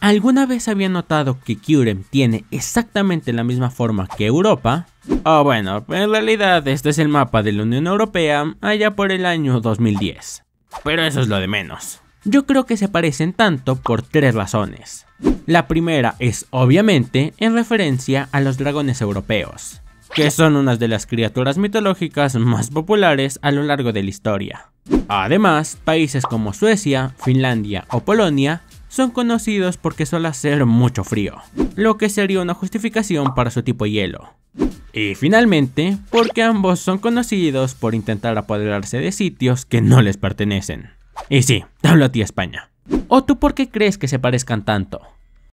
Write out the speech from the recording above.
¿Alguna vez había notado que Kyurem tiene exactamente la misma forma que Europa? Oh bueno, en realidad este es el mapa de la Unión Europea allá por el año 2010. Pero eso es lo de menos. Yo creo que se parecen tanto por tres razones. La primera es obviamente en referencia a los dragones europeos, que son unas de las criaturas mitológicas más populares a lo largo de la historia. Además, países como Suecia, Finlandia o Polonia son conocidos porque suele hacer mucho frío, lo que sería una justificación para su tipo hielo. Y finalmente, porque ambos son conocidos por intentar apoderarse de sitios que no les pertenecen. Y sí, hablo a ti España. ¿O tú por qué crees que se parezcan tanto?